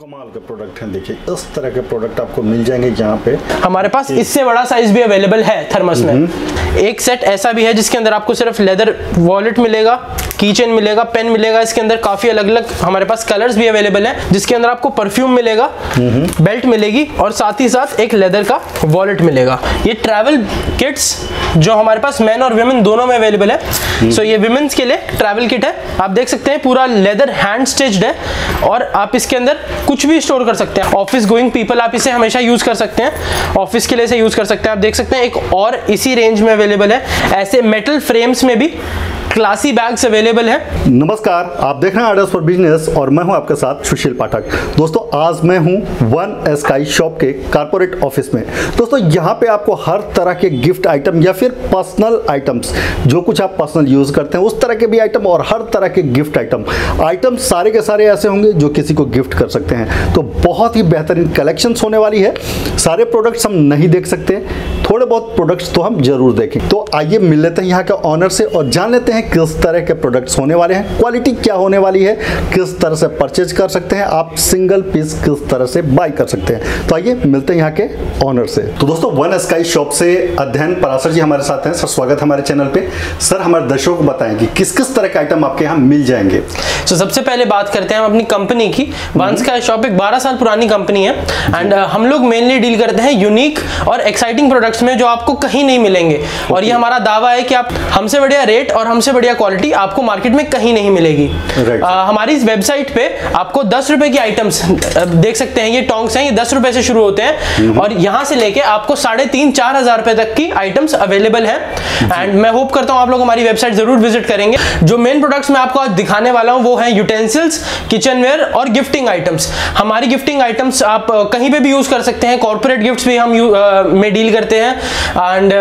कमाल के प्रोडक्ट हैं देखिए इस तरह के प्रोडक्ट आपको मिल जाएँगे यहाँ पे। हमारे पास इससे बड़ा साइज़ भी अवेलेबल है थर्मस में। एक सेट ऐसा भी है जिसके अंदर आपको सिर्फ़ लेदर वॉलेट मिलेगा। की चेन मिलेगा पेन मिलेगा, इसके अंदर काफ़ी अलग अलग हमारे पास कलर्स भी अवेलेबल है, जिसके अंदर आपको परफ्यूम मिलेगा बेल्ट मिलेगी और साथ ही साथ एक लेदर का वॉलेट मिलेगा। ये ट्रैवल किट्स जो हमारे पास मैन और वुमेन दोनों में अवेलेबल है। सो ये वुमेन्स के लिए ट्रैवल किट है। आप देख सकते हैं, पूरा लेदर हैंड स्टिच्ड है और आप इसके अंदर कुछ भी स्टोर कर सकते हैं। ऑफ़िस गोइंग पीपल आप इसे हमेशा यूज़ कर सकते हैं। ऑफ़िस के लिए इसे यूज़ कर सकते हैं। आप देख सकते हैं, एक और इसी रेंज में अवेलेबल है। ऐसे मेटल फ्रेम्स में भी क्लासी बैग्स अवेलेबल है। नमस्कार, आप देख रहे हैं आर्डर्स फॉर बिज़नेस और मैं हूँ आपके साथ सुशील पाठक। दोस्तों, आज मैं हूँ वन स्काई शॉप के कारपोरेट ऑफ़िस में। दोस्तों, यहाँ पे आपको हर तरह के गिफ्ट आइटम या फिर पर्सनल आइटम्स, जो कुछ आप पर्सनल यूज़ करते हैं, उस तरह के भी आइटम और हर तरह के गिफ्ट आइटम। आइटम सारे के सारे ऐसे होंगे जो किसी को गिफ्ट कर सकते हैं। तो बहुत ही बेहतरीन कलेक्शन होने वाली है। सारे प्रोडक्ट्स हम नहीं देख सकते। थोड़े बहुत प्रोडक्ट्स तो हम ज़रूर देखें। तो आइए मिल लेते हैं यहाँ के ऑनर से और जान लेते हैं किस तरह के प्रोडक्ट्स होने वाले हैं क्वालिटी क्या होने वाली है किस तरह से परचेज कर सकते हैं आप सिंगल पीस किस तरह से बाय कर सकते हैं। तो आइए मिलते हैं यहाँ के ऑनर से। तो दोस्तों वन स्काई शॉप से अध्ययन पराशर जी हमारे साथ हैं। सर स्वागत हमारे चैनल पे। सर हमारे दर्शकों को बताएँ कि किस किस तरह के आइटम आपके यहाँ मिल जाएँगे। तो सबसे पहले बात करते हैं हम अपनी कंपनी की। वंस का शॉप एक 12 साल पुरानी कंपनी है। एंड हम लोग मेनली डील करते हैं यूनिक और एक्साइटिंग प्रोडक्ट्स में जो आपको कहीं नहीं मिलेंगे। और ये हमारा दावा है कि आप हमसे बढ़िया रेट और हमसे बढ़िया क्वालिटी आपको मार्केट में कहीं नहीं मिलेगी। Right. आ, हमारी इस वेबसाइट पे आपको दस रुपए की आइटम्स देख सकते हैं ये टोंग्स हैं ये दस रुपए से शुरू होते हैं। और यहाँ से लेके आपको साढ़े तीन चार हज़ार रुपए तक की आइटम्स अवेलेबल है। एंड मैं होप करता हूँ आप लोग हमारी वेबसाइट ज़रूर विज़िट करेंगे। जो मेन प्रोडक्ट्स मैं आपको आज दिखाने वाला हूँ वो है यूटेंसिल्स किचनवेयर और गिफ्टिंग आइटम्स हमारी गिफ्टिंग आइटम्स आप कहीं पे भी यूज़ कर सकते हैं। कॉर्पोरेट गिफ्ट्स भी हम यू- में डील करते हैं। एंड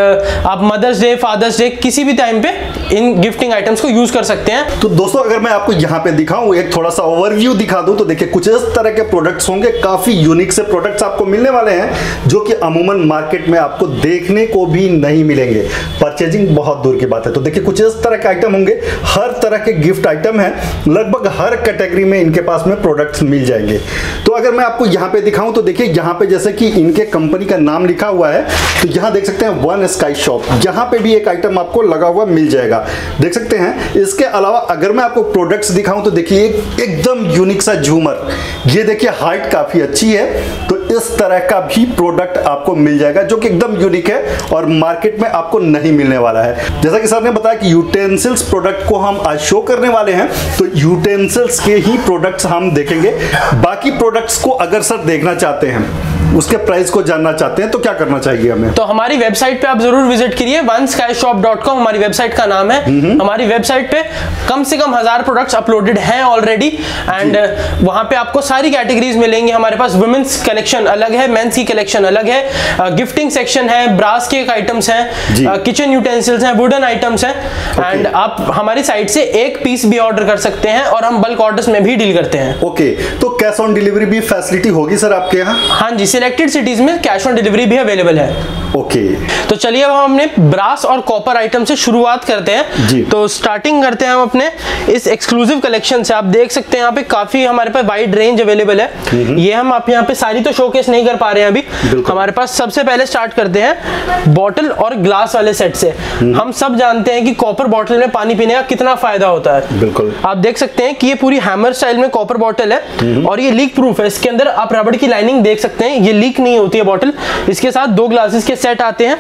आप मदर्स डे फादर्स डे किसी भी टाइम पे इन गिफ्टिंग आइटम्स को यूज़ कर सकते हैं। तो दोस्तों, अगर मैं आपको यहाँ पे दिखाऊँ, एक थोड़ा सा ओवरव्यू दिखा दूँ तो देखिए, कुछ इस तरह के प्रोडक्ट्स होंगे, काफ़ी यूनिक से प्रोडक्ट्स आपको मिलने वाले हैं, जो कि अमूमन मार्केट में आपको देखने को भी नहीं मिलेंगे। परचेजिंग बहुत दूर की बात है। तो देखिए, कुछ इस तरह के आइटम होंगे, हर तरह के गिफ्ट आइटम है, लगभग हर कैटेगरी में इनके पास में प्रोडक्ट्स मिल जाएँगे। तो अगर मैं आपको यहाँ पे दिखाऊँ तो देखिए, यहाँ पे जैसे कि इनके कंपनी का नाम लिखा हुआ है तो यहाँ देख सकते हैं वन स्काई शॉप यहाँ पे भी एक आइटम आपको लगा हुआ मिल जाएगा। देख सकते हैं। इसके अलावा अगर मैं आपको प्रोडक्ट्स दिखाऊँ तो देखिए एक एकदम यूनिक सा झूमर। ये देखिए हाइट काफ़ी अच्छी है। तो इस तरह का भी प्रोडक्ट आपको मिल जाएगा, जो कि एकदम यूनिक है और मार्केट में आपको नहीं मिलने वाला है। जैसा कि सर ने बताया कि यूटेंसिल्स प्रोडक्ट को हम आज शो करने वाले हैं तो यूटेंसिल्स के ही प्रोडक्ट्स हम देखेंगे। बाकी प्रोडक्ट्स को अगर सर देखना चाहते हैं उसके प्राइस को जानना चाहते हैं तो क्या करना चाहिए हमें? तो हमारी वेबसाइट पे आप ज़रूर विज़िट करिए। One sky shop dot com हमारी वेबसाइट का नाम है। हमारी वेबसाइट पे कम से कम हज़ार प्रोडक्ट्स अपलोडेड हैं ऑलरेडी एंड वहाँ पे आपको सारी कैटेगरीज मिलेंगी। हमारे पास वुमेन्स कलेक्शन अलग है मेन्स की कलेक्शन अलग है। गिफ्टिंग सेक्शन है ब्रास के आइटम्स। हैं। किचन यूटेंसिल्स हैं वुडन आइटम्स हैं। एंड आप हमारी साइट से एक पीस भी ऑर्डर कर सकते हैं और हम बल्क ऑर्डर्स में भी डील करते हैं। ओके तो कैश ऑन डिलीवरी भी फैसिलिटी होगी सर आपके यहाँ? हाँ जी सिलेक्टेड सिटीज़ में कैश ऑन डिलीवरी भी अवेलेबल है। Okay okay. तो चलिए अब हम अपने ब्रास और कॉपर आइटम से शुरुआत करते हैं। जी। तो स्टार्टिंग करते हैं हम अपने इस एक्सक्लूसिव कलेक्शन से। आप देख सकते हैं यहाँ पे काफ़ी हमारे पास वाइड रेंज अवेलेबल है। ये हम आप यहाँ पे सारी तो शोकेस नहीं कर पा रहे हैं अभी। हमारे पास सबसे पहले स्टार्ट करते हैं बॉटल और ग्लास वाले सेट से। हम सब जानते हैं कि कॉपर बॉटल में पानी पीने का कितना फ़ायदा होता है। बिल्कुल। आप देख सकते हैं कि ये पूरी हैमर स्टाइल में कॉपर बॉटल है। और ये लीक प्रूफ है। इसके अंदर आप रबड़ की लाइनिंग देख सकते हैं। ये लीक नहीं होती है बॉटल इसके साथ दो ग्लासेस के सेट आते हैं.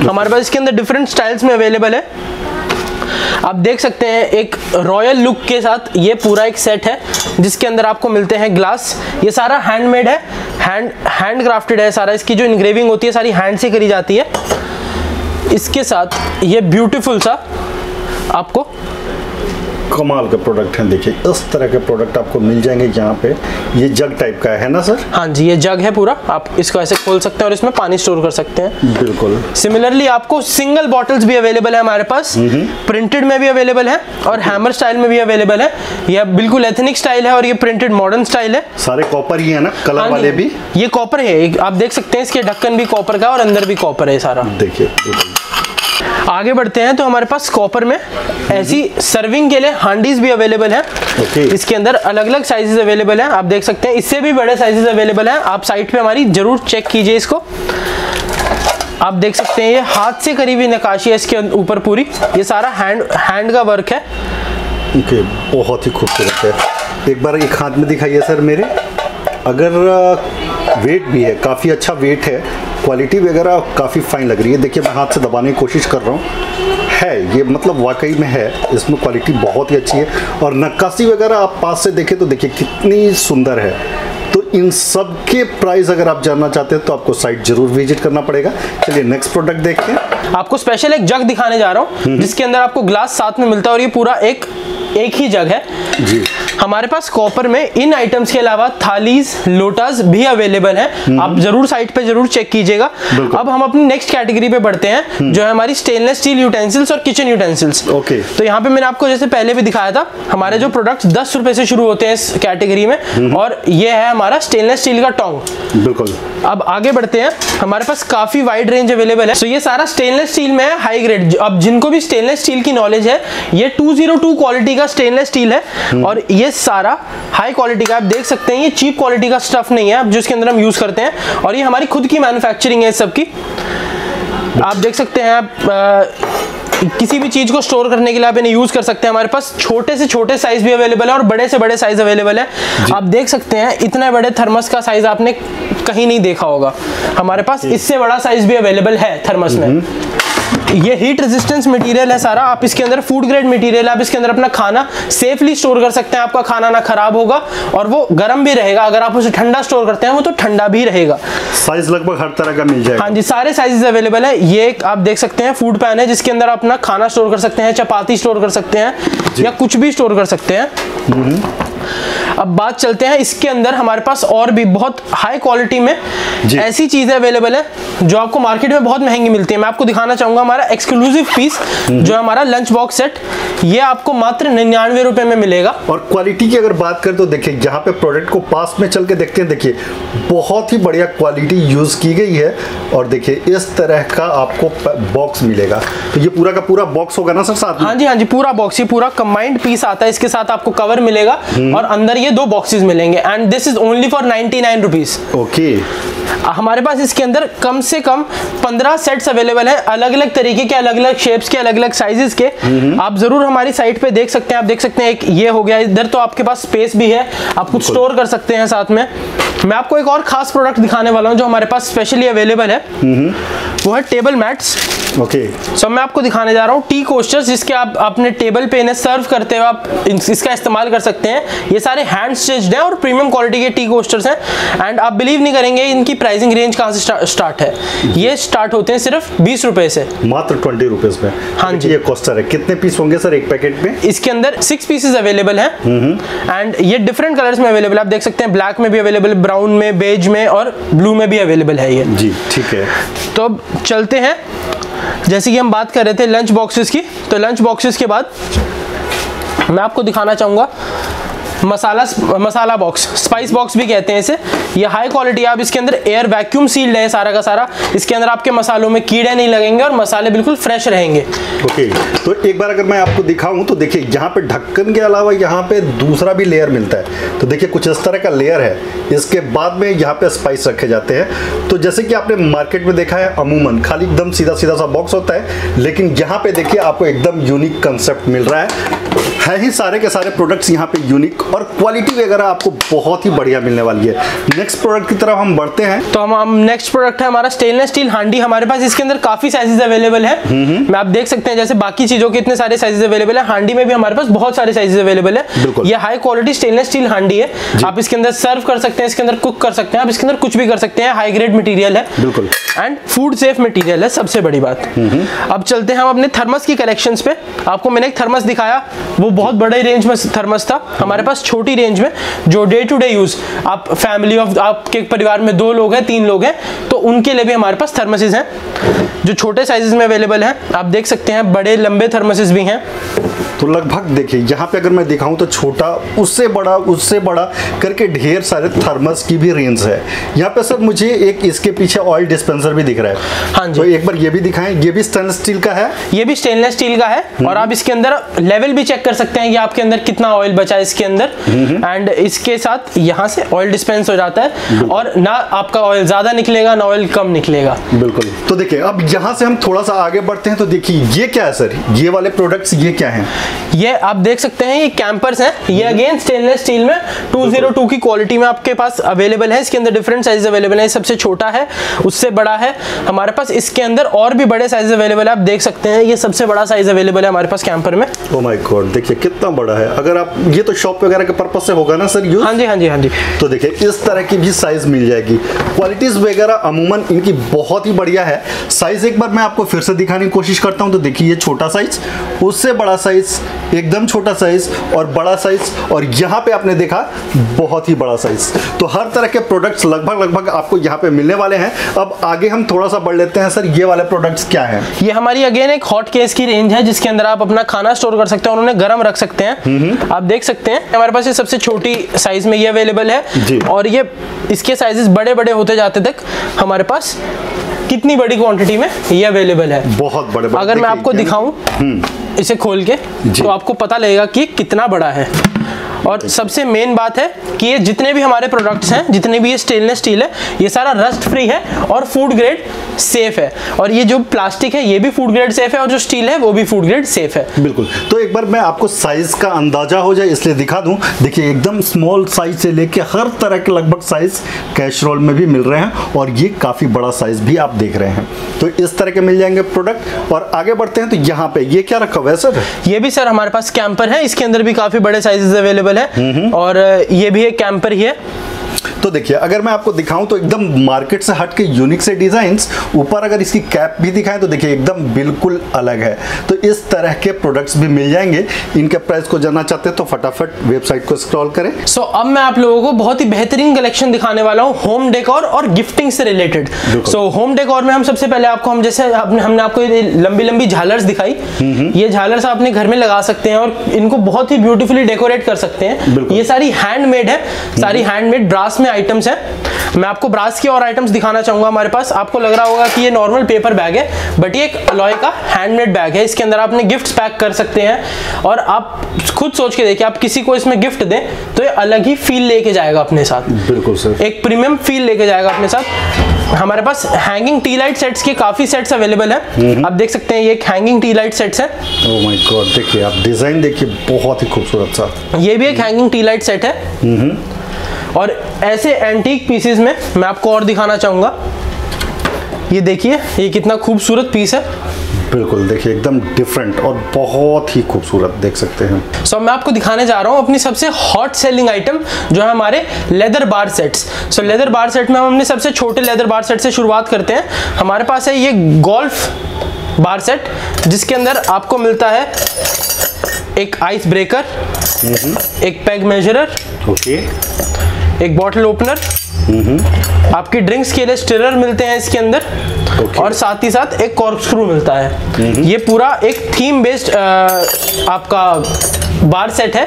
हमारे पास इसके अंदर डिफरेंट स्टाइल्स में अवेलेबल है. आप देख सकते हैं एक रॉयल लुक के साथ ये पूरा एक सेट है जिसके अंदर आपको मिलते हैं ग्लास ये सारा हैंडमेड है. हैंड हैंड क्राफ्टेड है सारा. इसकी जो इनग्रेविंग होती है सारी हैंड से करी जाती है. इसके साथ ये ब्यूटीफुल सा आपको कमाल के प्रोडक्ट हैं देखिए इस तरह के प्रोडक्ट आपको मिल जाएँगे यहाँ पे। ये जग टाइप का है ना सर हाँ जी ये जग है पूरा। आप इसको ऐसे खोल सकते हैं और इसमें पानी स्टोर कर सकते हैं। बिल्कुल। सिमिलरली आपको सिंगल बॉटल्स भी अवेलेबल है हमारे पास। प्रिंटेड में भी अवेलेबल है और हैमर स्टाइल में भी अवेलेबल है। यह बिल्कुल एथनिक स्टाइल है और ये प्रिंटेड मॉडर्न स्टाइल है। सारे कॉपर ही है ना कलर हाँ वाले भी? ये कॉपर है। आप देख सकते हैं इसके ढक्कन भी कॉपर का और अंदर भी कॉपर है सारा। देखिए। आगे बढ़ते हैं तो हमारे पास कॉपर में ऐसी सर्विंग के लिए हांडीज भी अवेलेबल है। ओके। इसके अंदर अलग अलग साइजेस अवेलेबल हैं आप देख सकते हैं। इससे भी बड़े साइजेस अवेलेबल हैं। आप साइट पे हमारी ज़रूर चेक कीजिए इसको। आप देख सकते हैं ये हाथ से करीबी नकाशी है इसके ऊपर पूरी। ये सारा हैंड हैंड का वर्क है। ओके बहुत ही खूबसूरत है। एक बार एक हाथ में दिखाइए सर मेरे। अगर वेट भी है, काफ़ी अच्छा वेट है। क्वालिटी वगैरह काफ़ी फाइन लग रही है। देखिए, मैं हाथ से दबाने की कोशिश कर रहा हूँ। है, ये मतलब वाकई में है। इसमें क्वालिटी बहुत ही अच्छी है। और नक्काशी वगैरह आप पास से देखें तो देखिए, कितनी सुंदर है। इन सब के प्राइस अगर आप जानना चाहते हैं तो आपको साइट ज़रूर विज़िट करना पड़ेगा। चलिए नेक्स्ट प्रोडक्ट देखते हैं। आपको स्पेशल एक जग दिखाने जा रहा हूँ जिसके अंदर आपको ग्लास साथ में मिलता है और ये पूरा एक एक ही जग है। जी। हमारे पास कॉपर में इन आइटम्स के अलावा थालीज लोटास भी अवेलेबल है। आप ज़रूर साइट पे ज़रूर चेक कीजिएगा। अब हम अपनी नेक्स्ट कैटेगरी पे बढ़ते हैं जो है हमारी स्टेनलेस स्टील यूटेंसिल्स और किचन यूटेंसिल्स ओके। तो यहाँ पे मैंने आपको जैसे पहले भी दिखाया था हमारे जो प्रोडक्ट्स दस रुपए से शुरू होते हैं इस कैटेगरी में और ये है हमारा स्टेनलेस स्टील का टोंग बिल्कुल। अब आगे बढ़ते हैं। हमारे पास काफ़ी वाइड रेंज अवेलेबल है। तो ये सारा स्टेनलेस स्टील में है हाई ग्रेड अब जिनको भी स्टेनलेस स्टील की नॉलेज है ये 202 क्वालिटी का स्टेनलेस स्टील है। और ये सारा हाई क्वालिटी का आप देख सकते हैं ये चीप क्वालिटी का स्टफ़ नहीं है अब जिसके अंदर हम यूज़ करते हैं। और ये हमारी खुद की मैन्युफैक्चरिंग है इस सब की। आप देख सकते हैं आप अ, किसी भी चीज़ को स्टोर करने के लिए आप इन्हें यूज़ कर सकते हैं हमारे पास। छोटे से छोटे साइज़ भी अवेलेबल है और बड़े से बड़े साइज़ अवेलेबल है। आप देख सकते हैं इतने बड़े थर्मस का साइज़ आपने कहीं नहीं देखा होगा। हमारे पास इससे बड़ा साइज़ भी अवेलेबल है थर्मस में। ये हीट रेजिस्टेंस मटेरियल है सारा। आप इसके अंदर फ़ूड ग्रेड मटेरियल आप इसके अंदर अपना खाना सेफली स्टोर कर सकते हैं। आपका खाना ना खराब होगा और वो गर्म भी रहेगा। अगर आप उसे ठंडा स्टोर करते हैं वो तो ठंडा भी रहेगा। साइज़ लगभग हर तरह का मिल जाएगा। हाँ जी सारे साइजेस अवेलेबल है। ये आप देख सकते हैं फ़ूड पैन है जिसके अंदर आप अपना खाना स्टोर कर सकते हैं चपाती स्टोर कर सकते हैं या कुछ भी स्टोर कर सकते हैं। अब बात चलते हैं इसके अंदर हमारे पास और भी बहुत हाई क्वालिटी में ऐसी चीज़ें अवेलेबल है जो आपको मार्केट में बहुत महँगी मिलती है। मैं आपको दिखाना चाहूँगा हमारा एक्सक्लूसिव पीस जो हमारा लंच बॉक्स सेट ये आपको मात्र निन्यानवे रुपए में मिलेगा। और क्वालिटी की अगर बात करें तो देखिए जहाँ पे प्रोडक्ट को पास में चल के देखते हैं देखिए बहुत ही बढ़िया क्वालिटी यूज़ की गई है। और देखिए इस तरह का आपको बॉक्स मिलेगा। तो ये पूरा का पूरा बॉक्स होगा ना सर साथ हाँ जी हाँ जी पूरा बॉक्स ही पूरा कंबाइंड पीस आता है इसके साथ आपको कवर मिलेगा। और अंदर ये दो बॉक्सेस मिलेंगे and this is only for ninety nine rupees okay हमारे पास इसके अंदर कम से कम पंद्रह सेट्स अवेलेबल हैं अलग अलग तरीके के अलग अलग शेप्स के अलग अलग साइजेस के आप ज़रूर हमारी साइट पे देख सकते हैं आप देख सकते हैं एक ये हो गया इधर तो आपके पास स्पेस भी है आप कुछ स्टोर कर सकते हैं साथ में। मैं आपको एक और खास प्रोडक्ट दिखाने वाला हूँ जो हमारे पास स्पेशली अवेलेबल है। वो है टेबल मैट्स ओके सो मैं आपको दिखाने जा रहा हूँ टी कोस्टर्स जिसके आप अपने टेबल पे इन्हें सर्व करते हुए आप इसका इस्तेमाल कर सकते हैं। ये सारे हैंड स्टिच्ड हैं और प्रीमियम क्वालिटी के टी कोस्टर्स हैं। एंड आप बिलीव नहीं करेंगे इनकी प्राइसिंग रेंज कहाँ से स्टार्ट है। ये स्टार्ट होते हैं सिर्फ़ बीस रुपए से। मात्र ट्वेंटी रुपीज़ में। हाँ जी। ये कोस्टर है। कितने पीस होंगे सर एक पैकेट में? इसके अंदर सिक्स पीसेस अवेलेबल हैं। एंड ये डिफरेंट कलर्स में अवेलेबल आप देख सकते हैं ब्लैक में भी अवेलेबल ब्राउन में बेज में और ब्लू में भी अवेलेबल है ये। जी ठीक है। तो अब चलते हैं। जैसे कि हम बात कर रहे थे लंच बॉक्सेस की तो लंच बॉक्सेस के बाद मैं आपको दिखाना चाहूँगा masala masala box spice box भी कहते हैं इसे। ये हाई क्वालिटी आप इसके अंदर एयर वैक्यूम सील्ड है सारा का सारा। इसके अंदर आपके मसालों में कीड़े नहीं लगेंगे और मसाले बिल्कुल फ्रेश रहेंगे। ओके तो एक बार अगर मैं आपको दिखाऊँ तो देखिए यहाँ पे ढक्कन के अलावा यहाँ पे दूसरा भी लेयर मिलता है। तो देखिए, कुछ इस तरह का लेयर है। इसके बाद में यहाँ पे स्पाइस रखे जाते हैं। तो जैसे कि आपने मार्केट में देखा है, अमूमन, खाली एकदम सीधा सीधा सा बॉक्स होता है, लेकिन यहाँ पे देखिए, आपको एकदम यूनिक कंसेप्ट मिल रहा है। है ही सारे के सारे प्रोडक्ट्स यहाँ पे यूनिक और क्वालिटी वगैरह आपको बहुत ही बढ़िया मिलने वाली है। नेक्स्ट प्रोडक्ट की तरफ़ हम बढ़ते हैं। तो हम हम नेक्स्ट प्रोडक्ट है हमारा स्टेनलेस स्टील हांडी। हमारे पास इसके अंदर काफ़ी साइजेस अवेलेबल है। मैं आप देख सकते हैं जैसे बाकी चीज़ों के इतने सारे साइजेस अवेलेबल है। हांडी में भी हमारे पास बहुत सारे साइजेस अवेलेबल है। ये हाई क्वालिटी स्टेनलेस स्टील हांडी है। आप इसके अंदर सर्व कर सकते हैं इसके अंदर कुक कर सकते हैं। आप इसके अंदर कुछ भी कर सकते हैं। हाई ग्रेड मटेरियल है। बिल्कुल। एंड फ़ूड सेफ़ मटेरियल है सबसे बड़ी बात। अब चलते हैं हम अपने थर्मस की कलेक्शन पे। आपको मैंने एक थर्मस दिखाया वो बहुत बड़े रेंज में थर्मस था। हमारे पास छोटी रेंज में जो डे टू डे यूज़ आप फैमिली ऑफ़ आपके परिवार में दो लोग हैं तीन लोग हैं तो उनके लिए भी हमारे पास थर्मसेस हैं जो छोटे साइजेस में अवेलेबल हैं। आप देख सकते हैं बड़े लंबे थर्मसेस भी हैं। तो लगभग देखिए यहाँ पे अगर मैं दिखाऊँ तो छोटा उससे बड़ा उससे बड़ा करके ढेर सारे थर्मस की भी रेंज है। यहाँ पे सर मुझे एक इसके पीछे ऑयल डिस्पेंसर भी दिख रहा है। हाँ जी। तो एक बार ये भी दिखाएँ ये भी स्टेनलेस स्टील का है? ये भी स्टेनलेस स्टील का है और आप इसके अंदर लेवल भी चेक कर सकते हैं कि आपके अंदर कितना ऑयल बचा है इसके अंदर। एंड इसके साथ यहाँ से ऑयल डिस्पेंस हो जाता है। और ना आपका ऑयल ज़्यादा निकलेगा ना ऑयल कम निकलेगा। बिल्कुल। तो देखिए अब यहाँ से हम थोड़ा सा आगे बढ़ते हैं। तो देखिए ये क्या है सर? ये वाले प्रोडक्ट्स ये क्या हैं? ये आप देख सकते हैं ये कैंपर्स हैं। ये अगेन स्टेनलेस स्टील में 202 की क्वालिटी में आपके पास अवेलेबल है। इसके अंदर डिफरेंट साइज़ अवेलेबल है। सबसे छोटा है उससे बड़ा है। हमारे पास इसके अंदर और भी बड़े साइज़ अवेलेबल है। आप देख सकते हैं ये सबसे बड़ा साइज़ अवेलेबल है हमारे पास कैंपर में। ओ माय गॉड देखिए कितना बड़ा है। अगर आप ये तो शॉप वगैरह के पर्पज से होगा ना सर यूज़ हाँ जी हाँ जी हाँ जी। तो देखिए इस तरह की भी साइज़ मिल जाएगी। क्वालिटीज वगैरह अमूमन इनकी बहुत ही बढ़िया है। साइज़ एक बार मैं आपको फिर से दिखाने की कोशिश करता हूँ तो देखिए ये छोटा साइज़ उससे बड़ा साइज़ एकदम छोटा साइज़ और बड़ा साइज़ और यहाँ पे आपने देखा बहुत ही बड़ा साइज़ तो हर तरह के प्रोडक्ट्स लगभग लगभग आपको यहाँ पे मिलने वाले हैं। अब आगे हम थोड़ा सा बढ़ लेते हैं सर ये वाले प्रोडक्ट्स क्या हैं? ये हमारी अगेन एक हॉट केस की रेंज है जिसके अंदर आप अपना खाना स्टोर कर सकते हैं उन्होंने उन्हें गर्म रख सकते हैं। आप देख सकते हैं हमारे पास ये सबसे छोटी साइज़ में ये अवेलेबल है। और ये इसके साइजेस बड़े बड़े होते जाते तक हमारे पास कितनी बड़ी क्वांटिटी में ये अवेलेबल है। बहुत बड़े बड़े अगर मैं आपको दिखाऊँ इसे खोल के तो आपको पता लगेगा कि कितना बड़ा है। और सबसे मेन बात है कि ये जितने भी हमारे प्रोडक्ट्स हैं जितने भी ये स्टेनलेस स्टील है ये सारा रस्ट फ्री है और फ़ूड ग्रेड सेफ़ है। और ये जो प्लास्टिक है ये भी फ़ूड ग्रेड सेफ़ है और जो स्टील है वो भी फ़ूड ग्रेड सेफ़ है। बिल्कुल। तो एक बार मैं आपको साइज़ का अंदाज़ा हो जाए इसलिए दिखा दूँ। देखिए एकदम स्मॉल साइज़ से लेके हर तरह के लगभग साइज़ कैश रोल में भी मिल रहे हैं और ये काफ़ी बड़ा साइज़ भी आप देख रहे हैं। तो इस तरह के मिल जाएँगे प्रोडक्ट और आगे बढ़ते हैं तो यहाँ पे ये क्या रखा हुआ है सर ये भी सर हमारे पास कैंपर है इसके अंदर भी काफ़ी बड़े साइजेस अवेलेबल है। और ये भी एक कैंपर ही है। तो देखिए अगर मैं आपको दिखाऊँ तो एकदम मार्केट से हट के यूनिक से डिजाइंस ऊपर अगर इसकी कैप भी दिखाएँ तो देखिए एकदम बिल्कुल अलग है। तो इस तरह के प्रोडक्ट्स भी मिल जाएँगे। इनके प्राइस को जानना चाहते हैं तो फटाफट वेबसाइट को स्क्रॉल करें। सो so, अब मैं आप लोगों को बहुत ही बेहतरीन कलेक्शन दिखाने वाला हूँ होम डेकोर और गिफ्टिंग से रिलेटेड सो होम डेकोर में हम सबसे पहले आपको हम जैसे आपने हमने आपको लंबी लंबी झालर्स दिखाई। ये झालर्स आप अपने घर में लगा सकते हैं और इनको बहुत ही ब्यूटीफुली डेकोरेट कर सकते हैं। ये सारी हैंडमेड है। सारी हैंडमेड ब्रास में आइटम्स हैं। मैं आपको ब्रास की और आइटम्स दिखाना चाहूँगा हमारे पास। आपको लग रहा होगा कि ये नॉर्मल पेपर बैग है बट ये एक अलॉय का हैंडमेड बैग है। इसके अंदर आप अपने गिफ्ट्स पैक कर सकते हैं और आप खुद सोच के देखिए आप किसी को इसमें गिफ्ट दें तो ये अलग ही फील लेके जाएगा अपने साथ। बिल्कुल सर। एक प्रीमियम फील लेके जाएगा अपने साथ। हमारे पास हैंगिंग टी लाइट सेट्स के काफ़ी सेट्स अवेलेबल हैं। आप देख सकते हैं ये एक हैंगिंग टी लाइट सेट्स है। ओ माय गॉड देखिए आप डिज़ाइन देखिए बहुत ही खूबसूरत सा। ये भी एक हैंगिंग टी लाइट सेट है। और ऐसे एंटीक पीसेस में मैं आपको और दिखाना चाहूँगा। ये देखिए ये कितना खूबसूरत पीस है। बिल्कुल देखिए एकदम डिफरेंट और बहुत ही खूबसूरत देख सकते हैं। सो so, मैं आपको दिखाने जा रहा हूँ अपनी सबसे हॉट सेलिंग आइटम जो है हमारे leather bar sets so so, leather bar set में हम अपने सबसे छोटे लेदर बार सेट से शुरुआत करते हैं। हमारे पास है ये गोल्फ बार सेट जिसके अंदर आपको मिलता है एक आइस ब्रेकर एक पैग मेजरर ओके। एक बॉटल ओपनर आपकी ड्रिंक्स के लिए स्टिरर मिलते हैं इसके अंदर। Okay. और साथ ही साथ एक कॉर्क स्क्रू मिलता है। ये पूरा एक थीम बेस्ड आपका बार सेट है।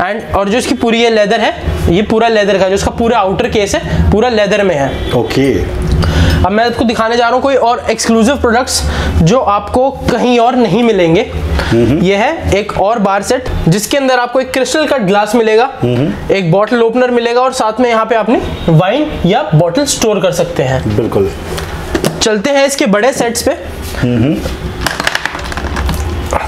एंड और जो इसकी पूरी ये लेदर है ये पूरा लेदर का जो इसका पूरा आउटर केस है पूरा लेदर में है। ओके अब मैं आपको दिखाने जा रहा हूँ कोई और एक्सक्लूसिव प्रोडक्ट्स जो आपको कहीं और नहीं मिलेंगे। यह है एक और बार सेट जिसके अंदर आपको एक क्रिस्टल का ग्लास मिलेगा एक बॉटल ओपनर मिलेगा और साथ में यहाँ पे आपने वाइन या बॉटल स्टोर कर सकते हैं। बिल्कुल। चलते हैं इसके बड़े सेट्स पे।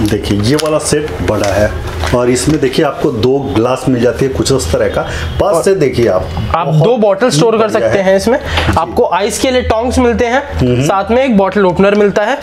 देखिए ये वाला सेट बड़ा है और इसमें देखिए आपको दो ग्लास मिल जाती है कुछ उस तरह का। पास से देखिए आप आप दो बॉटल स्टोर कर सकते हैं। इसमें। आपको आइस के लिए टोंग्स मिलते हैं साथ में एक बॉटल ओपनर मिलता है।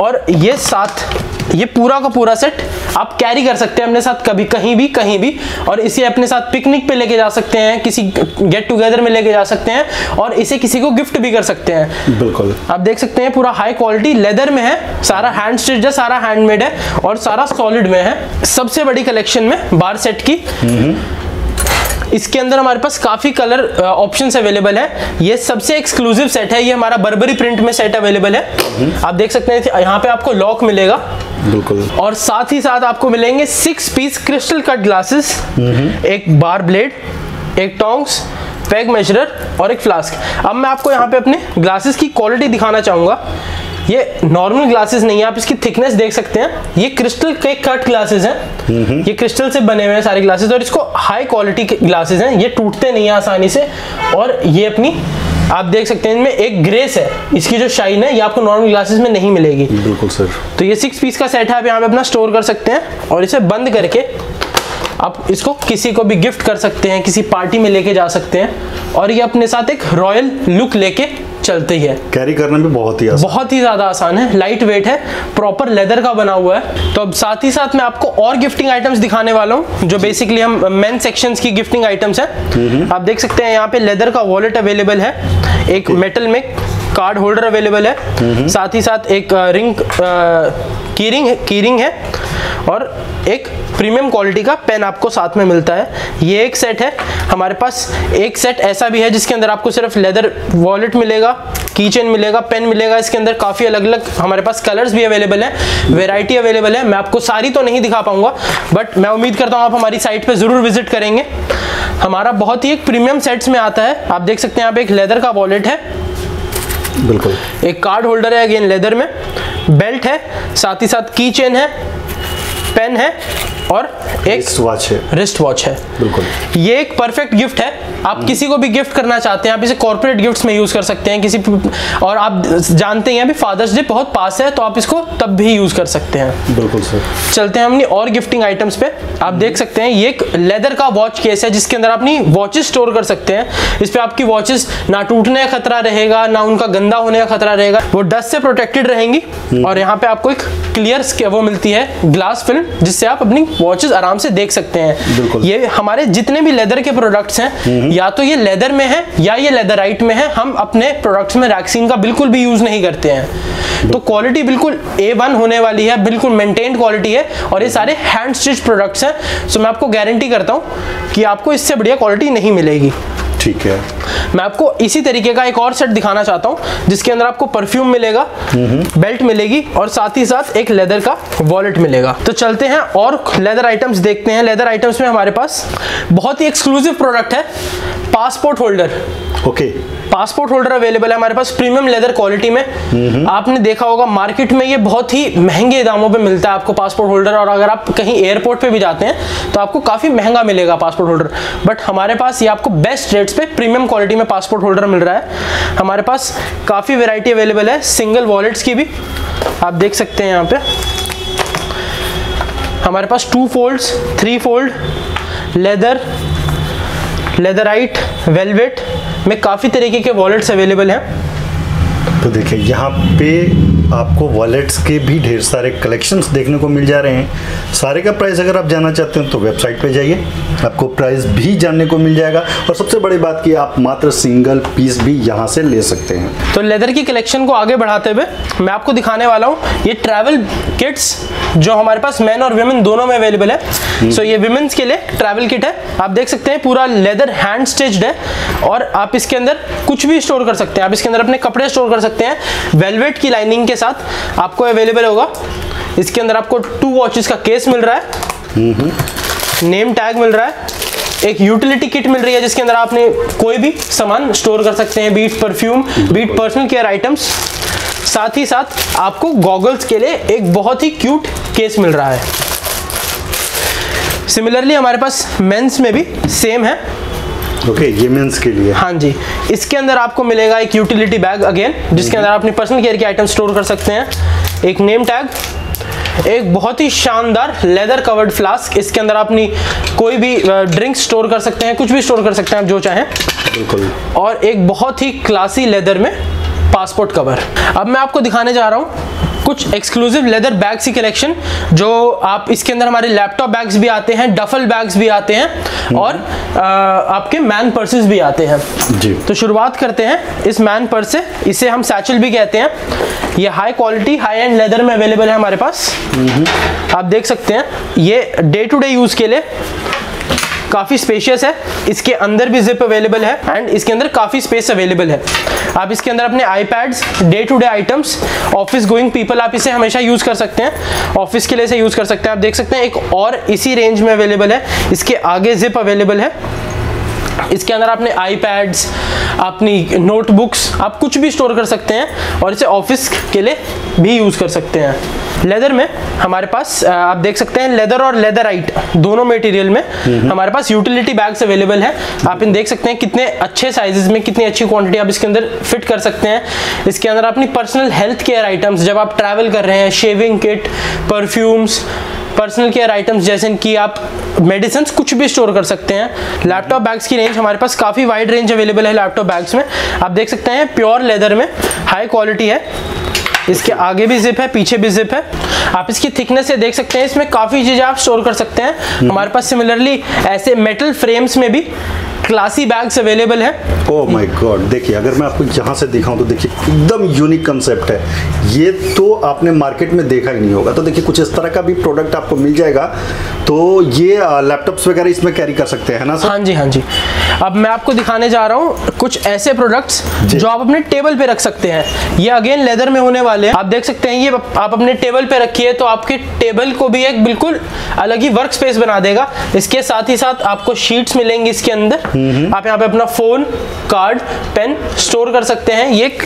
और ये साथ ये पूरा का पूरा सेट आप कैरी कर सकते हैं अपने साथ कभी कहीं भी कहीं भी। और इसे अपने साथ पिकनिक पे लेके जा सकते हैं किसी गेट टुगेदर में लेके जा सकते हैं और इसे किसी को गिफ्ट भी कर सकते हैं। बिल्कुल। आप देख सकते हैं पूरा हाई क्वालिटी लेदर में है सारा हैंड स्टिच है सारा हैंडमेड है और सारा सॉलिड में है। सबसे बड़ी कलेक्शन में बार सेट की। इसके अंदर हमारे पास काफ़ी कलर ऑप्शंस अवेलेबल है। ये सबसे एक्सक्लूसिव सेट है ये हमारा बर्बरी प्रिंट में सेट अवेलेबल है। आप देख सकते हैं यहाँ पे आपको लॉक मिलेगा। बिल्कुल। और साथ ही साथ आपको मिलेंगे six piece crystal cut glasses एक बार ब्लेड एक टोंग्स पैग मेजरर और एक फ्लास्क अब मैं आपको यहाँ पे अपने ग्लासेस की क्वालिटी दिखाना चाहूँगा। ये नॉर्मल ग्लासेस नहीं है आप इसकी थिकनेस देख सकते हैं। ये क्रिस्टल के कट ग्लासेस हैं। ये क्रिस्टल से बने हुए हैं सारे ग्लासेस और इसको हाई क्वालिटी के ग्लासेस हैं। ये टूटते नहीं है आसानी से और ये अपनी आप देख सकते हैं इनमें एक ग्रेस है। इसकी जो शाइन है ये आपको नॉर्मल ग्लासेस में नहीं मिलेगी। बिल्कुल सर तो ये सिक्स पीस का सेट है आप यहाँ पे अपना स्टोर कर सकते हैं और इसे बंद करके आप इसको किसी को भी गिफ्ट कर सकते हैं किसी पार्टी में लेके जा सकते हैं और ये अपने साथ एक रॉयल लुक लेके चलती है। कैरी करना भी बहुत ही आसान। बहुत ही ज़्यादा आसान है। लाइट वेट है। प्रॉपर लेदर का बना हुआ है। तो अब साथ ही साथ मैं आपको और गिफ्टिंग आइटम्स दिखाने वाला हूँ जो बेसिकली हम मेन सेक्शन की गिफ्टिंग आइटम्स है। आप देख सकते हैं यहाँ पे लेदर का वॉलेट अवेलेबल है। एक मेटल में कार्ड होल्डर अवेलेबल है। साथ ही साथ एक रिंग की रिंग की रिंग है। और एक प्रीमियम क्वालिटी का पेन आपको साथ में मिलता है। ये एक सेट है। हमारे पास एक सेट ऐसा भी है जिसके अंदर आपको सिर्फ़ लेदर वॉलेट मिलेगा की चेन मिलेगा पेन मिलेगा इसके अंदर। काफ़ी अलग अलग हमारे पास कलर्स भी अवेलेबल है वेराइटी अवेलेबल है। मैं आपको सारी तो नहीं दिखा पाऊँगा बट मैं उम्मीद करता हूँ आप हमारी साइट पर ज़रूर विज़िट करेंगे। हमारा बहुत ही एक प्रीमियम सेट्स में आता है। आप देख सकते हैं यहाँ पे एक लेदर का वॉलेट है। बिल्कुल। एक कार्ड होल्डर है अगेन लेदर में। बेल्ट है साथ ही साथ की चेन है। पेन है और एक वॉच है। रिस्ट वॉच है। बिल्कुल। ये एक परफेक्ट गिफ्ट है। आप किसी को भी गिफ्ट करना चाहते हैं आप इसे कॉर्पोरेट गिफ्ट्स में यूज़ कर सकते हैं किसी और आप जानते हैं अभी फादर्स डे बहुत पास है तो आप इसको तब भी यूज़ कर सकते हैं। बिल्कुल सर। चलते हैं अपनी और गिफ्टिंग आइटम्स पे। आप देख सकते हैं ये एक लेदर का वॉच केस है जिसके अंदर अपनी वॉचेस स्टोर कर सकते हैं। इस पे आपकी वॉचेस ना टूटने का खतरा रहेगा ना उनका गंदा होने का खतरा रहेगा। वो डस्ट से प्रोटेक्टेड रहेंगी और यहाँ पे आपको एक क्लियर वो मिलती है ग्लास फ़िल्म जिससे आप अपनी वॉचेस आराम से देख सकते हैं। ये हमारे जितने भी लेदर के प्रोडक्ट्स हैं या तो ये लेदर में है या ये लेदराइट में है हम अपने प्रोडक्ट्स में रैक्सीन का बिल्कुल भी यूज़ नहीं करते हैं। तो क्वालिटी बिल्कुल ए वन होने वाली है बिल्कुल मेंटेन्ड क्वालिटी है और ये सारे हैंड स्टिच प्रोडक्ट्स हैं। सो मैं आपको गारंटी करता हूँ कि आपको इससे बढ़िया क्वालिटी नहीं मिलेगी। ठीक है। मैं आपको इसी तरीके का एक और सेट दिखाना चाहता हूँ जिसके अंदर आपको परफ्यूम मिलेगा बेल्ट मिलेगी और साथ ही साथ एक लेदर का वॉलेट मिलेगा। तो चलते हैं और लेदर आइटम्स देखते हैं। लेदर आइटम्स में हमारे पास बहुत ही एक्सक्लूसिव प्रोडक्ट है passport holder okay passport holder available है हमारे पास प्रीमियम लेदर क्वालिटी में। आपने देखा होगा मार्केट में ये बहुत ही महँगे दामों पे मिलता है आपको पासपोर्ट होल्डर और अगर आप कहीं एयरपोर्ट पे भी जाते हैं तो आपको काफ़ी महँगा मिलेगा पासपोर्ट होल्डर बट हमारे पास ये आपको बेस्ट रेट्स पे प्रीमियम क्वालिटी में पासपोर्ट होल्डर मिल रहा है। हमारे पास काफ़ी वेराइटी अवेलेबल है। सिंगल वॉलेट्स की भी। आप देख सकते हैं यहाँ पे। हमारे पास two folds three fold leather leatherette velvet में काफ़ी तरीके के वॉलेट्स अवेलेबल हैं। तो देखिए, यहाँ पे आपको वॉलेट्स के भी ढेर सारे कलेक्शंस देखने को मिल जा रहे हैं। सारे का प्राइस अगर आप जानना चाहते हैं तो वेबसाइट पे जाइए। आपको प्राइस भी जानने को मिल जाएगा। और सबसे बड़ी बात की आप मात्र सिंगल पीस भी यहाँ से ले सकते हैं। तो लेदर की कलेक्शन को आगे बढ़ाते हुए मैं आपको दिखाने वाला हूँ ये ट्रैवल किट्स जो हमारे पास मैन और वेमेन दोनों में अवेलेबल है। सो ये विमेंस के लिए ट्रैवल किट है। आप देख सकते हैं पूरा लेदर हैंड स्टिच्ड है। और आप इसके अंदर कुछ भी स्टोर कर सकते हैं। आप इसके अंदर अपने कपड़े स्टोर कर सकते हैं। वेलवेट की लाइनिंग के साथ आपको अवेलेबल होगा। इसके अंदर आपको टू वॉचेस का केस मिल रहा है। नेम टैग मिल रहा है। एक यूटिलिटी किट मिल रही है जिसके अंदर आपने कोई भी सामान स्टोर कर सकते हैं be it perfume be it personal care items साथ ही साथ आपको गॉगल्स के लिए एक बहुत ही क्यूट केस मिल रहा है। सिमिलरली हमारे पास मेंस में भी सेम है। ओके okay, ये मेंस के लिए। हाँ जी। इसके अंदर आपको मिलेगा एक यूटिलिटी बैग अगेन जिसके अंदर आप अपनी पर्सनल केयर के आइटम स्टोर कर सकते हैं। एक नेम टैग एक बहुत ही शानदार लेदर कवर्ड फ्लास्क इसके अंदर आप अपनी कोई भी ड्रिंक स्टोर कर सकते हैं कुछ भी स्टोर कर सकते हैं आप जो चाहें। बिल्कुल। और एक बहुत ही क्लासी लेदर में पासपोर्ट कवर अब मैं आपको दिखाने जा रहा हूँ कुछ एक्सक्लूसिव लेदर बैग्स की कलेक्शन जो आप इसके अंदर हमारे लैपटॉप बैग्स भी आते हैं डफल बैग्स भी आते हैं और आ, आपके मैन पर्सेस भी आते हैं। जी। तो शुरुआत करते हैं इस मैन पर्स से। इसे हम सैचल भी कहते हैं। ये high quality high end leather में अवेलेबल है हमारे पास। आप देख सकते हैं ये डे टू डे यूज़ के लिए काफ़ी स्पेशियस है। इसके अंदर भी जिप अवेलेबल है एंड इसके अंदर काफ़ी स्पेस अवेलेबल है। आप इसके अंदर अपने iPads day to day items office going people आप इसे हमेशा यूज़ कर सकते हैं। ऑफ़िस के लिए इसे यूज़ कर सकते हैं। आप देख सकते हैं, एक और इसी रेंज में अवेलेबल है। इसके आगे जिप अवेलेबल है। इसके अंदर आपने आईपैड्स अपनी नोटबुक्स आप कुछ भी स्टोर कर सकते हैं और इसे ऑफ़िस के लिए भी यूज़ कर सकते हैं। लेदर में हमारे पास आप देख सकते हैं लेदर और लेदर आइट दोनों मटेरियल में हमारे पास यूटिलिटी बैग्स अवेलेबल है। आप इन देख सकते हैं कितने अच्छे साइजेस में कितनी अच्छी क्वांटिटी आप इसके अंदर फिट कर सकते हैं। इसके अंदर अपनी पर्सनल हेल्थ केयर आइटम्स जब आप ट्रैवल कर रहे हैं shaving kit perfumes personal care items जैसे कि आप मेडिसिन कुछ भी स्टोर कर सकते हैं। लैपटॉप बैग्स की रेंज हमारे पास काफ़ी वाइड रेंज अवेलेबल है। लैपटॉप बैग्स में। आप देख सकते हैं प्योर लेदर में हाई क्वालिटी है। इसके आगे भी जिप है पीछे भी जिप है। आप इसकी थिकनेस से देख सकते हैं इसमें काफ़ी चीज़ें आप स्टोर कर सकते हैं। हमारे पास सिमिलरली ऐसे मेटल फ्रेम्स में भी क्लासी बैग्स अवेलेबल है। ओ माय गॉड देखिए अगर मैं आपको यहाँ से दिखाऊँ तो देखिए एकदम यूनिक कंसेप्ट है। ये तो आपने मार्केट में देखा ही नहीं होगा। तो देखिए कुछ इस तरह का भी प्रोडक्ट आपको मिल जाएगा। तो ये लैपटॉप्स वगैरह इसमें कैरी कर सकते हैं ना सर? हाँ जी हाँ जी। अब मैं आपको दिखाने जा रहा हूँ कुछ ऐसे प्रोडक्ट्स जो। आप अपने टेबल पे रख सकते हैं। ये अगेन लेदर में होने वाले हैं। आप देख सकते हैं ये आप अपने टेबल पे रखिए तो आपके टेबल को भी एक बिल्कुल अलग ही वर्क स्पेस बना देगा। इसके साथ ही साथ आपको शीट्स मिलेंगी इसके अंदर। आप यहाँ पे अपना फ़ोन कार्ड पेन स्टोर कर सकते हैं। ये एक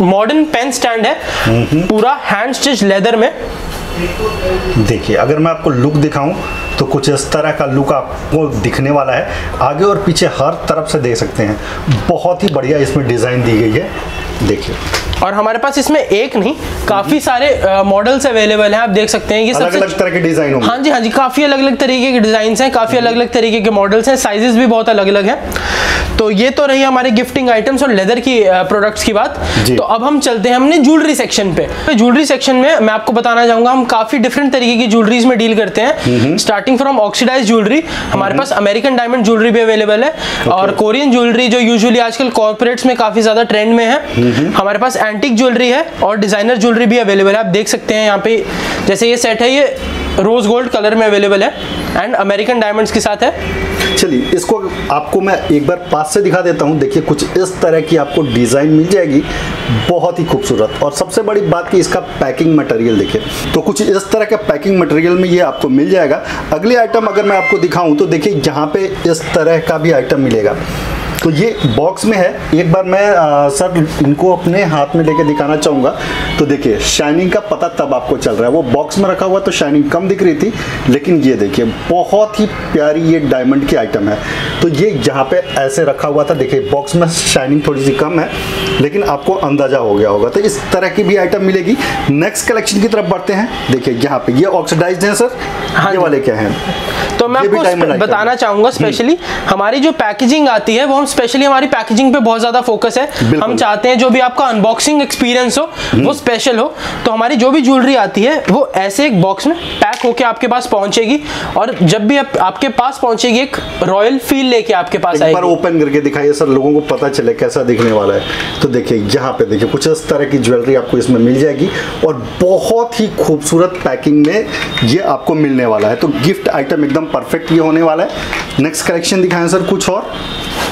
मॉडर्न पेन स्टैंड है। पूरा हैंड स्टिच लेदर में। देखिए अगर मैं आपको लुक दिखाऊँ तो कुछ इस तरह का लुक आपको दिखने वाला है। आगे और पीछे हर तरफ़ से देख सकते हैं। बहुत ही बढ़िया इसमें डिज़ाइन दी गई है। देखिए। और हमारे पास इसमें एक नहीं काफ़ी सारे मॉडल्स अवेलेबल हैं आप देख सकते हैं ये अलग अलग तरह के डिज़ाइन होंगे। हाँ जी हाँ जी काफ़ी अलग अलग तरीके के डिज़ाइन हैं काफ़ी अलग अलग तरीके के मॉडल्स हैं साइजेस भी बहुत अलग अलग हैं। तो ये तो रही हमारे गिफ्टिंग आइटम्स और लेदर की प्रोडक्ट्स की बात। तो अब हम चलते हैं हमने ज्वेलरी सेक्शन पे। तो ज्वेलरी सेक्शन में मैं आपको बताना चाहूँगा हम काफ़ी डिफरेंट तरीके की ज्वेलरीज में डील करते हैं। स्टार्टिंग फ्रॉम ऑक्सीडाइज ज्वेलरी हमारे पास अमेरिकन डायमंड ज्वेलरी भी अवेलेबल है okay. और कोरियन ज्वेलरी जो यूजुअली आजकल कॉर्पोरेट्स में काफ़ी ज़्यादा ट्रेंड में है हमारे पास एंटिक ज्वेलरी है और डिज़ाइनर ज्वेलरी भी अवेलेबल है। आप देख सकते हैं यहाँ पे जैसे ये सेट है ये रोज गोल्ड कलर में अवेलेबल है एंड अमेरिकन डायमंड्स के साथ है। चलिए, इसको आपको मैं एक बार पास से दिखा देता हूँ। देखिए, कुछ इस तरह की आपको डिज़ाइन मिल जाएगी। बहुत ही खूबसूरत। और सबसे बड़ी बात कि इसका पैकिंग मटेरियल देखिए। तो कुछ इस तरह के पैकिंग मटेरियल में ये आपको मिल जाएगा। अगले आइटम अगर मैं आपको दिखाऊँ तो देखिए यहाँ पे इस तरह का भी आइटम मिलेगा। तो ये बॉक्स में है। एक बार मैं आ, सर इनको अपने हाथ में लेके दिखाना चाहूँगा। तो देखिए शाइनिंग का पता तब आपको चल रहा है। वो बॉक्स में रखा हुआ तो शाइनिंग कम दिख रही थी लेकिन ये देखिए बहुत ही प्यारी ये डायमंड की आइटम है। तो ये यहाँ पे ऐसे रखा हुआ था देखिए बॉक्स में शाइनिंग थोड़ी सी कम है लेकिन आपको अंदाज़ा हो गया होगा। तो इस तरह की भी आइटम मिलेगी। नेक्स्ट कलेक्शन की तरफ़ बढ़ते हैं। देखिए यहाँ पे ये ऑक्सीडाइज है सर हाँ ये वाले क्या हैं? तो मैं आपको बताना। चाहूँगा स्पेशली हमारी जो पैकेजिंग आती है वो हम स्पेशली हमारी पैकेजिंग पे बहुत ज़्यादा फोकस है। हम चाहते हैं जो भी आपका अनबॉक्सिंग एक्सपीरियंस हो वो स्पेशल हो। तो हमारी जो भी ज्वेलरी आती है वो ऐसे एक बॉक्स में पैक होके आपके पास पहुंचेगी। और जब भी आप, आपके पास पहुंचेगी एक रॉयल फील लेके आपके पास आएगी। ओपन करके दिखाइए सर लोगों को पता चले कैसा दिखने वाला है। तो देखिए यहाँ पे देखिए कुछ इस तरह की ज्वेलरी आपको इसमें मिल जाएगी। और बहुत ही खूबसूरत पैकिंग में ये आपको मिलने वाला है। तो गिफ्ट आइटम एकदम परफेक्ट ये होने वाला है। नेक्स्ट कलेक्शन दिखाएँ सर कुछ और।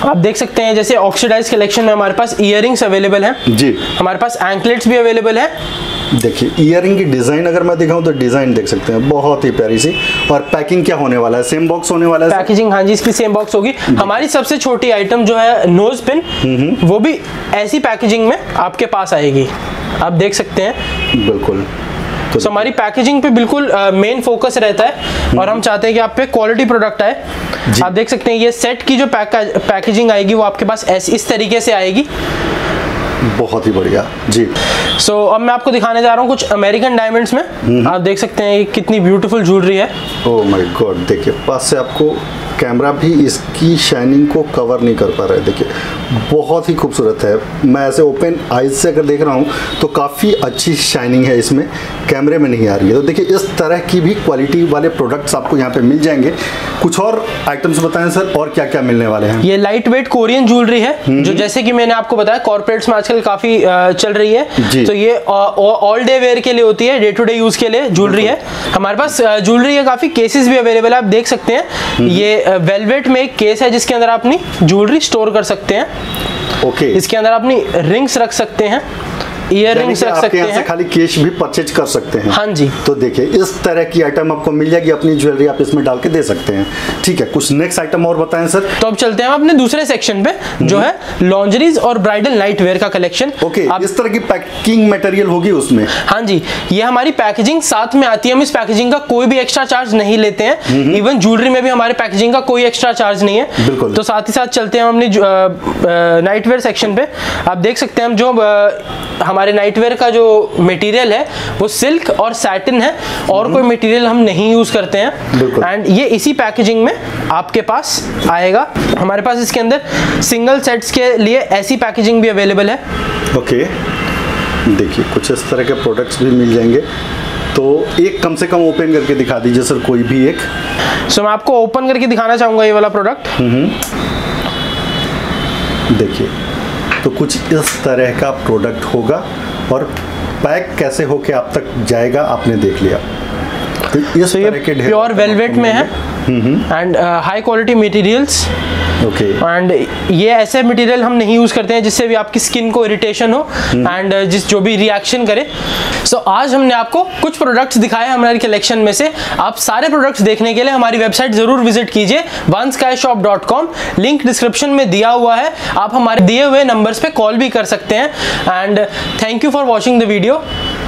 आप देख सकते हैं जैसे ऑक्सीडाइज कलेक्शन में हमारे पास इयर अवेलेबल है। जी। हमारे पास एंकलेट्स भी अवेलेबल है। देखिए ईयरिंग की डिज़ाइन अगर मैं दिखाऊँ तो डिज़ाइन देख सकते हैं बहुत ही प्यारी सी। और पैकिंग क्या होने वाला है? सेम बॉक्स होने वाला है पैकेजिंग हाँ जी इसकी सेम बॉक्स होगी। हमारी सबसे छोटी आइटम जो है नोज़ पिन वो भी ऐसी पैकेजिंग में आपके पास आएगी। आप देख सकते हैं। बिल्कुल। तो so, हमारी पैकेजिंग पे बिल्कुल मेन फोकस रहता है और हम चाहते हैं कि आप पे क्वालिटी प्रोडक्ट आए। आप देख सकते हैं ये सेट की जो पैकेजिंग आएगी वो आपके पास ऐसी इस तरीके से आएगी। बहुत ही बढ़िया जी। सो so, अब मैं आपको दिखाने जा रहा हूँ कुछ अमेरिकन डायमंड्स में। आप देख सकते हैं कितनी ब्यूटीफुल ज्वेलरी है। ओ माय गॉड देखिए पास से आपको कैमरा भी इसकी शाइनिंग को कवर नहीं कर पा रहा है। देखिए बहुत ही खूबसूरत है। मैं ऐसे ओपन आइज़ से अगर देख रहा हूँ तो काफ़ी अच्छी शाइनिंग है इसमें। कैमरे में नहीं आ रही है। तो देखिए इस तरह की भी क्वालिटी वाले प्रोडक्ट्स आपको यहाँ पे मिल जाएँगे। कुछ और आइटम्स बताएँ सर और क्या क्या मिलने वाले हैं? ये लाइट वेट कोरियन ज्वेलरी है जो जैसे कि मैंने आपको बताया कॉर्पोरेट्स में आजकल काफ़ी चल रही है। तो ये ऑल डे वेयर के लिए होती है डे टू डे यूज़ के लिए ज्वेलरी है। हमारे पास ज्वेलरी के काफ़ी केसेस भी अवेलेबल है आप देख सकते हैं। ये वेलवेट में एक केस है जिसके अंदर आप अपनी ज्वेलरी स्टोर कर सकते हैं। ओके इसके अंदर आप अपनी रिंग्स रख सकते हैं। यानी रिंग्स रख सकते हैं। खाली कैश भी परचेज कर सकते हैं। हाँ जी। तो देखिए इस तरह की आइटम आपको मिल जाएगी अपनी ज्वेलरी आप इसमें डाल के दे सकते हैं। ठीक है कुछ नेक्स्ट आइटम और बताएँ सर तो अब चलते हैं अपने दूसरे सेक्शन पे जो है लॉन्जरीज और ब्राइडल नाइट वेयर का कलेक्शन ओके आप इस तरह की पैकिंग मटेरियल होगी उसमें? हाँ जी ये हमारी पैकेजिंग साथ में आती है। हम इस पैकेजिंग का कोई भी एक्स्ट्रा चार्ज नहीं लेते हैं। इवन ज्वेलरी में भी हमारे पैकेजिंग का कोई एक्स्ट्रा चार्ज नहीं है। बिल्कुल। तो साथ ही साथ चलते हैं हम अपनी नाइट वेयर सेक्शन पे। आप देख सकते हैं हम जो हमारे नाइट वेयर का जो मटेरियल है वो सिल्क और सैटिन है और कोई मटेरियल हम नहीं यूज़ करते हैं। एंड ये इसी पैकेजिंग में आपके पास आएगा। हमारे पास इसके अंदर सिंगल सेट्स के लिए ऐसी पैकेजिंग भी अवेलेबल है। ओके देखिए कुछ इस तरह के प्रोडक्ट्स भी मिल जाएँगे। तो एक कम से कम ओपन करके दिखा दीजिए सर कोई भी एक। सो मैं आपको ओपन करके दिखाना चाहूँगा ये वाला प्रोडक्ट देखिए तो कुछ इस तरह का प्रोडक्ट होगा और पैक कैसे होके आप तक जाएगा, आपने देख लिया। इस तो ये प्योर वेलवेट में है। And high quality materials okay and ये ऐसे मटेरियल हम नहीं यूज़ करते हैं जिससे भी आपकी स्किन को इरिटेशन हो। And hmm. जिस जो भी रिएक्शन करे। सो so, आज हमने आपको कुछ प्रोडक्ट्स दिखाए हमारी कलेक्शन में से। आप सारे प्रोडक्ट्स देखने के लिए हमारी वेबसाइट ज़रूर विज़िट कीजिए। One sky shop dot com link description में दिया हुआ है। आप हमारे दिए हुए नंबर्स पे कॉल भी कर सकते हैं। And thank you for watching the video